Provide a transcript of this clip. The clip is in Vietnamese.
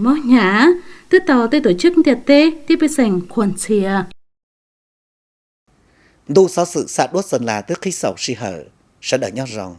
mó nhá tư tàu tê tổ chức tiệt tê, tiếp bị sành khuẩn xìa đu sáu sự xạ đốt dần là tức khi sầu si hở sẽ đợi nhau rồng.